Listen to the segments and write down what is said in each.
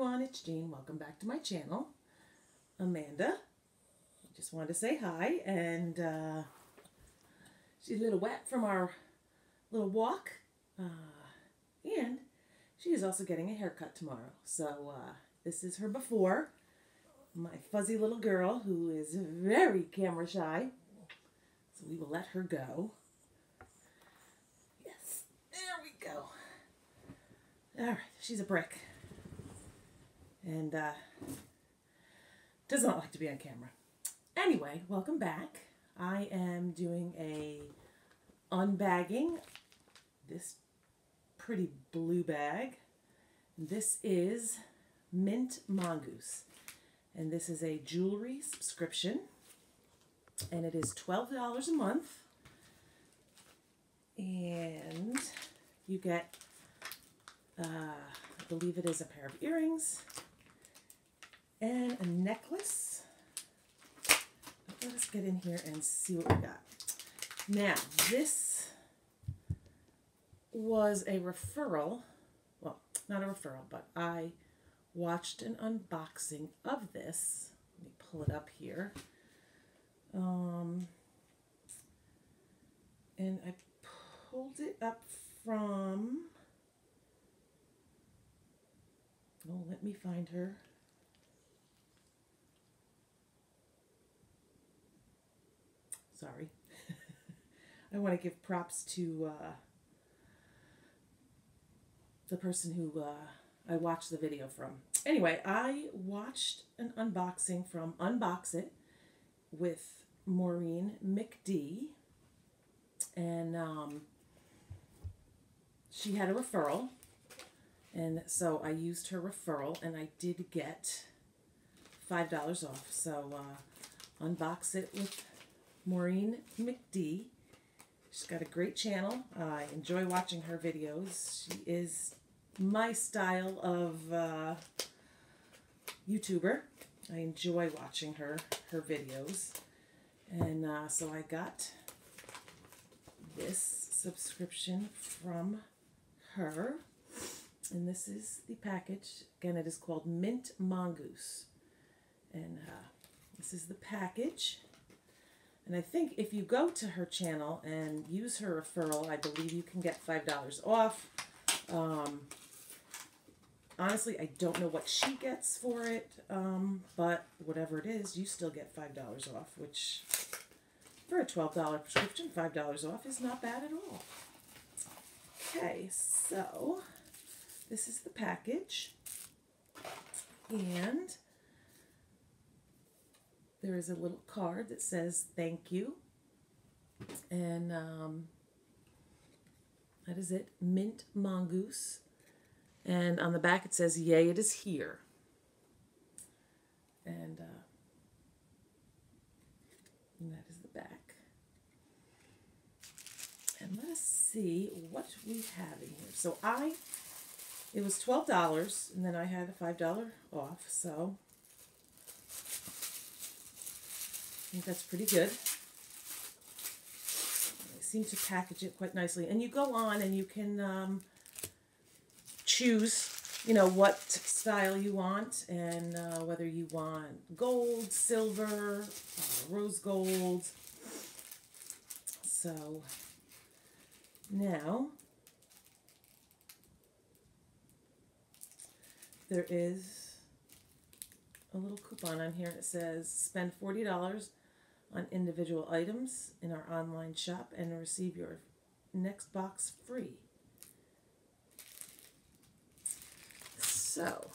everyone, it's Jean. Welcome back to my channel. Amanda. Just wanted to say hi and uh, she's a little wet from our little walk. Uh, and she is also getting a haircut tomorrow. So uh, this is her before. My fuzzy little girl who is very camera shy. So we will let her go. Yes, there we go. All right, she's a brick and uh, does not like to be on camera. Anyway, welcome back. I am doing a unbagging this pretty blue bag. This is Mint Mongoose, and this is a jewelry subscription, and it is $12 a month, and you get, uh, I believe it is a pair of earrings, and a necklace. Let us get in here and see what we got. Now, this was a referral. Well, not a referral, but I watched an unboxing of this. Let me pull it up here. Um, and I pulled it up from. Oh, let me find her. Sorry. I want to give props to uh, the person who uh, I watched the video from. Anyway, I watched an unboxing from Unbox It with Maureen McD. And um, she had a referral. And so I used her referral and I did get $5 off. So uh, unbox it with Maureen McD. She's got a great channel. I enjoy watching her videos. She is my style of uh, YouTuber. I enjoy watching her her videos. And uh, so I got this subscription from her. And this is the package. Again, it is called Mint Mongoose. And uh, this is the package. And I think if you go to her channel and use her referral, I believe you can get $5 off. Um, honestly, I don't know what she gets for it, um, but whatever it is, you still get $5 off, which for a $12 prescription, $5 off is not bad at all. Okay, so this is the package. And there is a little card that says thank you. And um, that is it, Mint Mongoose. And on the back it says, Yay, it is here. And, uh, and that is the back. And let us see what we have in here. So I, it was $12 and then I had a $5 off. So I think that's pretty good. They seem to package it quite nicely. And you go on and you can um, choose, you know, what style you want and uh, whether you want gold, silver, uh, rose gold. So now there is a little coupon on here. and It says spend $40 on individual items in our online shop and receive your next box free. So,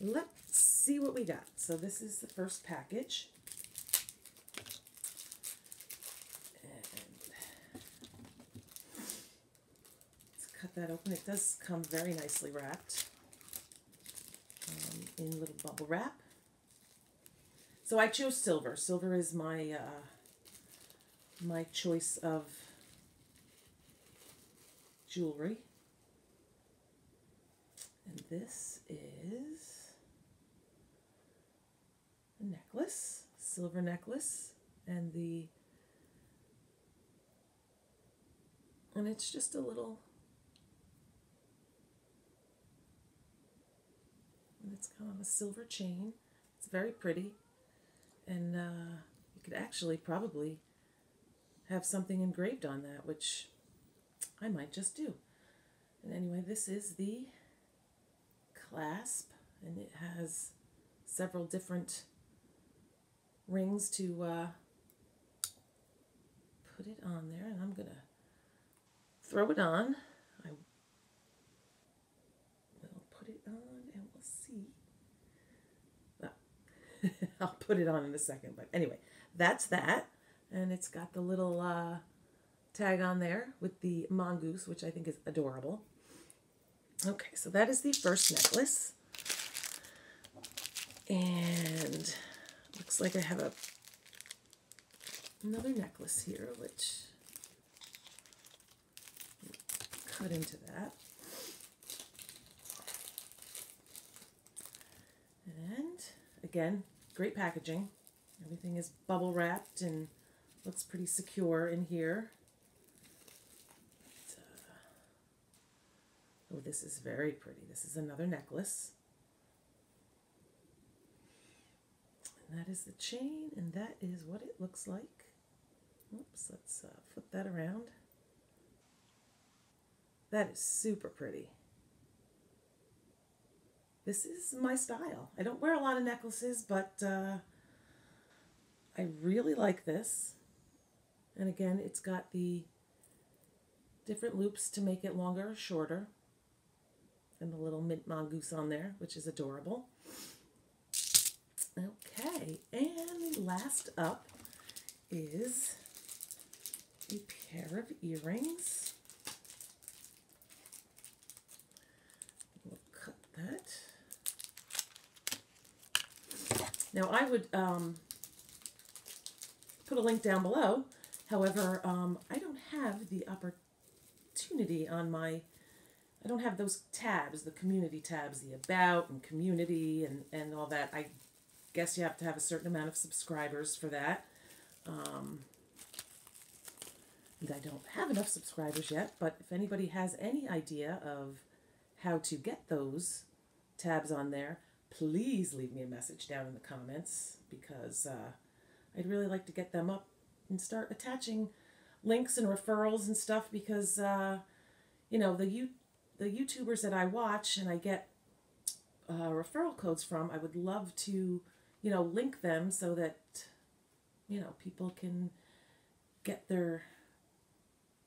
let's see what we got. So this is the first package. Let's cut that open. It does come very nicely wrapped um, in little bubble wrap. So I chose silver. Silver is my uh, my choice of jewelry. And this is a necklace, silver necklace, and the and it's just a little it's got on a silver chain. It's very pretty. And uh, you could actually probably have something engraved on that, which I might just do. And anyway, this is the clasp, and it has several different rings to uh, put it on there. And I'm going to throw it on. I will put it on and we'll see. Well, I'll put it on in a second. But anyway, that's that. And it's got the little uh, tag on there with the mongoose, which I think is adorable. Okay, so that is the first necklace. And looks like I have a another necklace here, which cut into that. And again, great packaging. Everything is bubble wrapped and looks pretty secure in here. Oh, this is very pretty. This is another necklace. And that is the chain, and that is what it looks like. Oops, let's uh, flip that around. That is super pretty. This is my style. I don't wear a lot of necklaces, but uh, I really like this. And again, it's got the different loops to make it longer or shorter and the little mint mongoose on there, which is adorable. Okay, and last up is a pair of earrings. We'll cut that. Now I would um, put a link down below. However, um, I don't have the opportunity on my I don't have those tabs, the community tabs, the about and community and, and all that. I guess you have to have a certain amount of subscribers for that. Um, and I don't have enough subscribers yet, but if anybody has any idea of how to get those tabs on there, please leave me a message down in the comments because uh, I'd really like to get them up and start attaching links and referrals and stuff because, uh, you know, the you the YouTubers that I watch and I get uh, referral codes from, I would love to, you know, link them so that, you know, people can get their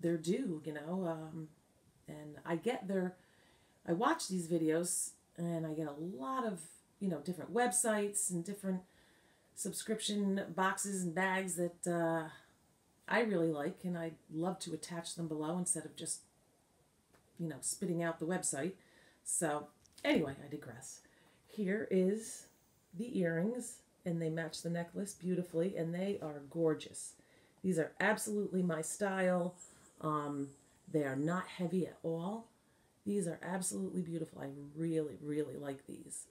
their due, you know. Um, and I get their, I watch these videos and I get a lot of, you know, different websites and different subscription boxes and bags that uh, I really like, and I'd love to attach them below instead of just you know, spitting out the website. So anyway, I digress. Here is the earrings, and they match the necklace beautifully, and they are gorgeous. These are absolutely my style. Um, they are not heavy at all. These are absolutely beautiful. I really, really like these.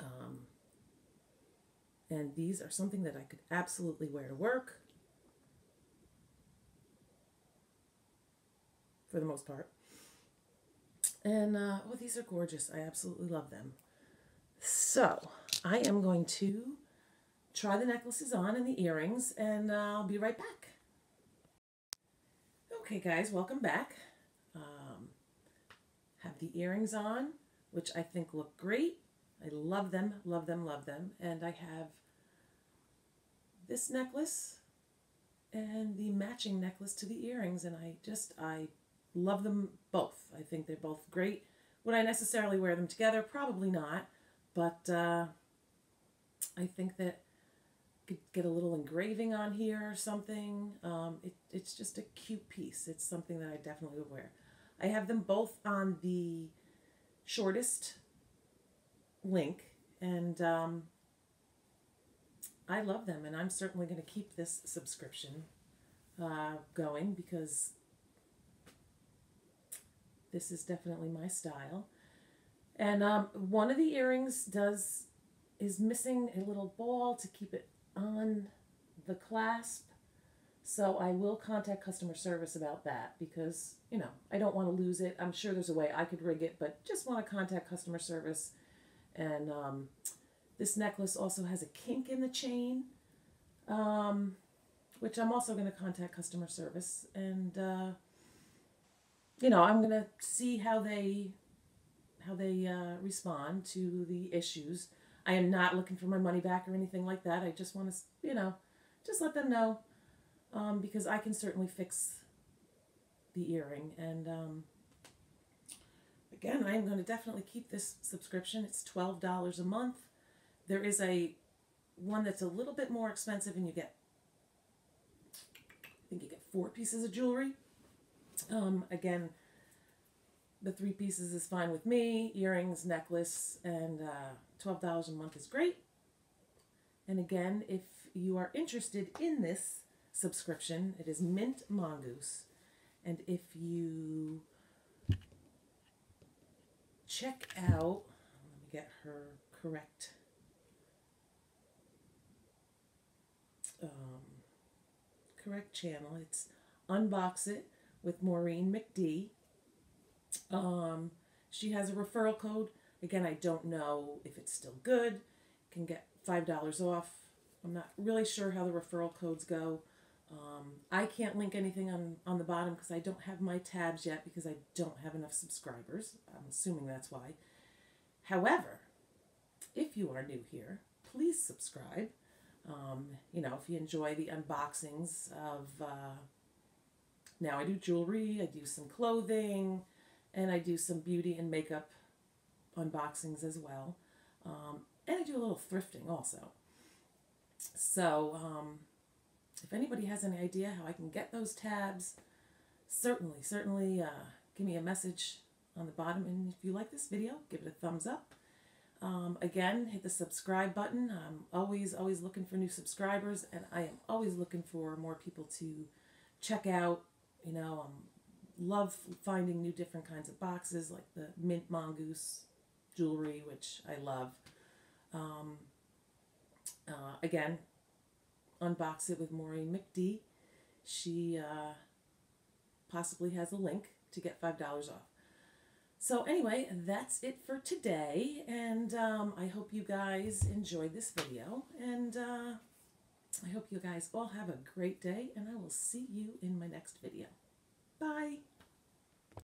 Um, and these are something that I could absolutely wear to work for the most part. And, uh, oh, these are gorgeous. I absolutely love them. So, I am going to try the necklaces on and the earrings, and uh, I'll be right back. Okay, guys, welcome back. Have the earrings on, which I think look great. I love them, love them, love them. And I have this necklace and the matching necklace to the earrings, and I just, I Love them both. I think they're both great. Would I necessarily wear them together? Probably not. But uh, I think that could get a little engraving on here or something. Um, it, it's just a cute piece. It's something that I definitely would wear. I have them both on the shortest link, and um, I love them, and I'm certainly going to keep this subscription uh, going because this is definitely my style. And um, one of the earrings does is missing a little ball to keep it on the clasp. So I will contact customer service about that because, you know, I don't want to lose it. I'm sure there's a way I could rig it, but just want to contact customer service And um, this necklace also has a kink in the chain, um, which I'm also going to contact customer service. And, uh, you know, I'm going to see how they how they uh, respond to the issues. I am not looking for my money back or anything like that. I just want to, you know, just let them know um, because I can certainly fix the earring. And um, again, I am going to definitely keep this subscription. It's twelve dollars a month. There is a one that's a little bit more expensive, and you get, I think you get four pieces of jewelry. Um, again, the three pieces is fine with me. Earrings, necklace, and uh, twelve dollars a month is great. And again, if you are interested in this subscription, it is Mint Mongoose. And if you check out, let me get her correct um, correct channel. It's Unbox It with Maureen McD. Um, she has a referral code. Again, I don't know if it's still good. Can get five dollars off. I'm not really sure how the referral codes go. Um, I can't link anything on, on the bottom because I don't have my tabs yet because I don't have enough subscribers. I'm assuming that's why. However, if you are new here, please subscribe. Um, you know, if you enjoy the unboxings of, uh, now I do jewelry, I do some clothing, and I do some beauty and makeup unboxings as well. Um, and I do a little thrifting also. So, um, if anybody has any idea how I can get those tabs, certainly, certainly uh, give me a message on the bottom. And if you like this video, give it a thumbs up. Um, again, hit the subscribe button. I'm always, always looking for new subscribers, and I am always looking for more people to check out. You know, I um, love finding new different kinds of boxes, like the mint mongoose jewelry, which I love. Um, uh, again, unbox it with Maureen McD. She uh, possibly has a link to get $5 off. So anyway, that's it for today, and um, I hope you guys enjoyed this video, and uh, I hope you guys all have a great day, and I will see you in my next video. Bye!